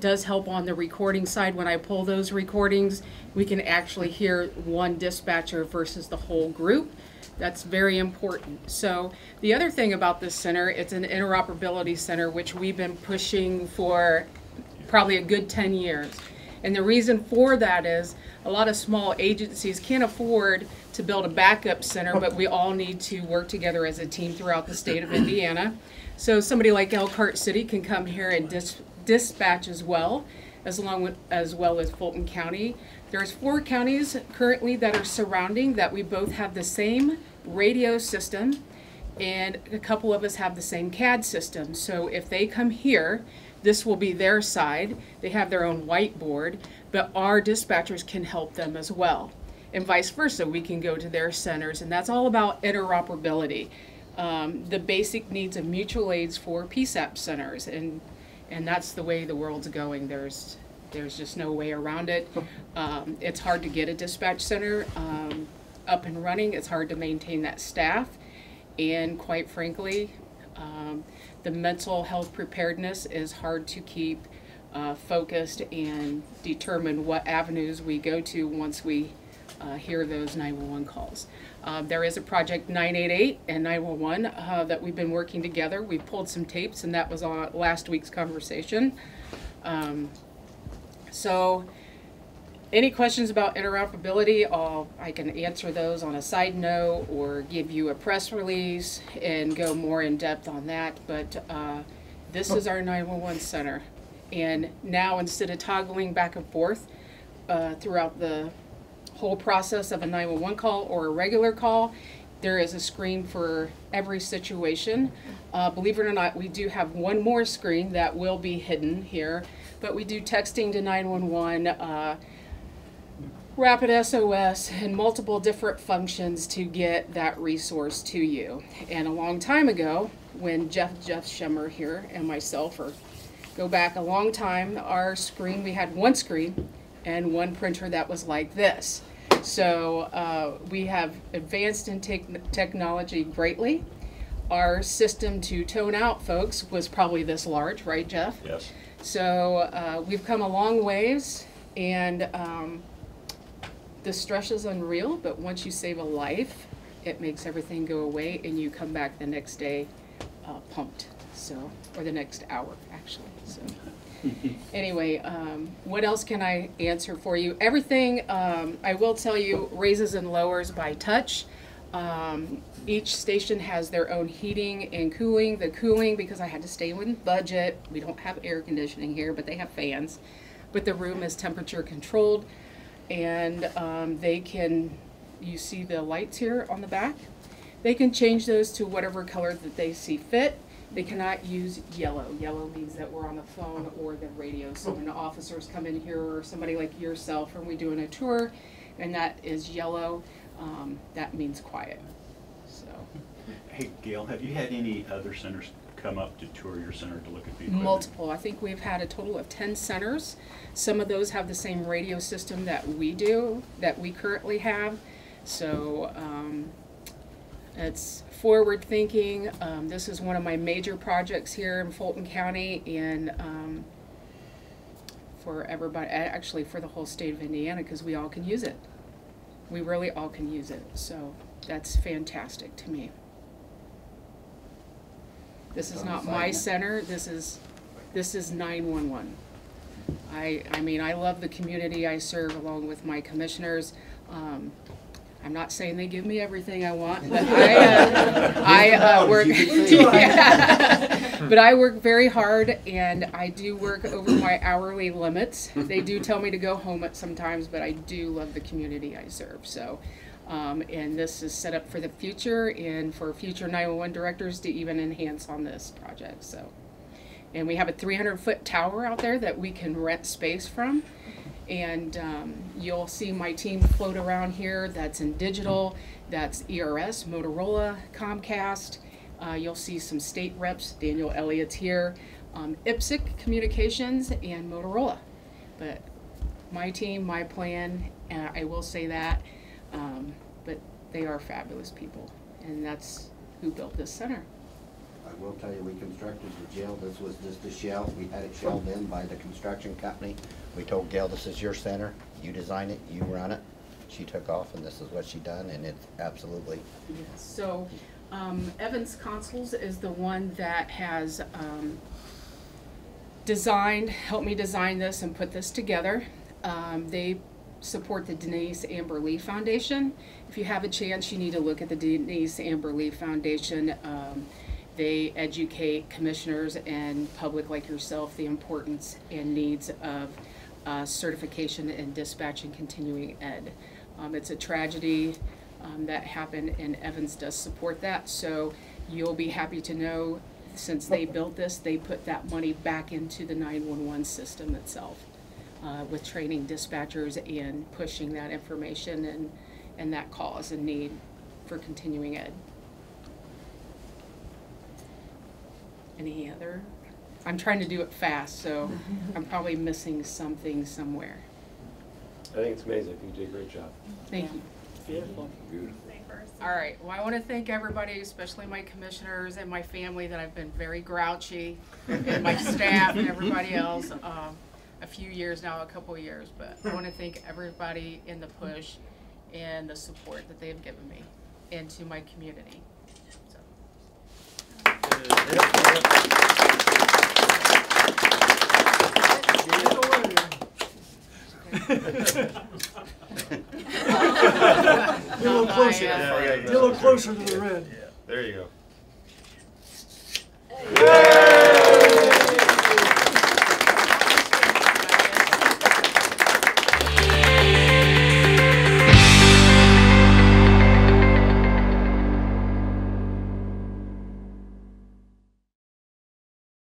does help on the recording side. When I pull those recordings, we can actually hear one dispatcher versus the whole group. That's very important. So the other thing about this center, it's an interoperability center, which we've been pushing for probably a good 10 years. And the reason for that is a lot of small agencies can't afford to build a backup center, but we all need to work together as a team throughout the state of Indiana. So somebody like Elkhart City can come here and dis- dispatch as well, as along with, as well as Fulton County. There's four counties currently that are surrounding that we both have the same radio system, and a couple of us have the same CAD system. So if they come here, this will be their side. They have their own whiteboard, but our dispatchers can help them as well. And vice versa, we can go to their centers, and that's all about interoperability. Um, the basic needs of mutual aids for PSAP centers, and and that's the way the world's going. There's there's just no way around it. Um, it's hard to get a dispatch center um, up and running. It's hard to maintain that staff, and quite frankly, um, the mental health preparedness is hard to keep uh, focused and determine what avenues we go to once we uh, hear those 911 calls. Um, there is a project 988 and 911 uh, that we've been working together. We pulled some tapes, and that was on last week's conversation. Um, so, any questions about interoperability, I'll, I can answer those on a side note or give you a press release and go more in depth on that. But uh, this is our 911 center. And now instead of toggling back and forth uh, throughout the whole process of a 911 call or a regular call, there is a screen for every situation. Uh, believe it or not, we do have one more screen that will be hidden here, but we do texting to 911, uh, rapid SOS, and multiple different functions to get that resource to you. And a long time ago, when Jeff Jeff Schemmer here and myself, or go back a long time, our screen we had one screen and one printer that was like this. So uh, we have advanced in tech- technology greatly. Our system to tone out folks was probably this large, right, Jeff? Yes. So uh, we've come a long ways, and um, the stress is unreal. But once you save a life, it makes everything go away, and you come back the next day uh, pumped. So, or the next hour, actually. So. anyway, um, what else can I answer for you? Everything, um, I will tell you, raises and lowers by touch. Um, each station has their own heating and cooling. The cooling, because I had to stay within budget, we don't have air conditioning here, but they have fans. But the room is temperature controlled, and um, they can, you see the lights here on the back? They can change those to whatever color that they see fit. They cannot use yellow. Yellow means that we're on the phone or the radio. So when the officers come in here or somebody like yourself and we're doing a tour and that is yellow, um, that means quiet. So Hey, Gail, have you had any other centers come up to tour your center to look at the equipment? multiple. I think we've had a total of 10 centers. Some of those have the same radio system that we do, that we currently have. So um, it's forward thinking. Um, this is one of my major projects here in Fulton County and um, for everybody, actually for the whole state of Indiana, because we all can use it. We really all can use it. So that's fantastic to me. This is not my center, this is, this is nine-one-one. I, I mean, I love the community I serve along with my commissioners. Um, I'm not saying they give me everything I want, but I, uh, I, uh, work. Yeah. But I work very hard and I do work over my hourly limits. They do tell me to go home at sometimes, but I do love the community I serve, so. Um, and this is set up for the future and for future nine-one-one directors to even enhance on this project, so. And we have a three hundred foot tower out there that we can rent space from. And um, you'll see my team float around here. That's in digital. That's ERS, Motorola, Comcast. Uh, you'll see some state reps. Daniel Elliott's here. Um, IPSC Communications and Motorola. But my team, my plan, uh, I will say that. Um, but they are fabulous people. And that's who built this center. Will tell you, we constructed the jail, this was just a shell, we had it shelled in by the construction company. We told Gail, this is your center, you design it, you run it. She took off and this is what she done, and it's absolutely, Yes, so, um, Evans Consoles is the one that has, um, designed, helped me design this and put this together. Um, they support the Denise Amber Lee Foundation. If you have a chance, you need to look at the Denise Amber Lee Foundation. Um, they educate commissioners and public like yourself the importance and needs of uh, certification in dispatch and continuing ed. Um, it's a tragedy um, that happened, and Evans does support that. So you'll be happy to know, since they built this, they put that money back into the 911 system itself uh, with training dispatchers and pushing that information and, and that cause and need for continuing ed. Any other? I'm trying to do it fast, so I'm probably missing something somewhere. I think it's amazing. You did a great job. Thank you. Beautiful. All right, well, I want to thank everybody, especially my commissioners and my family that I've been very grouchy, and my staff and everybody else, um, a few years now, a couple of years, but I want to thank everybody in the push and the support that they've given me and to my community. So, Get a little Not closer, my, get a little closer to the red. There you go. Yeah.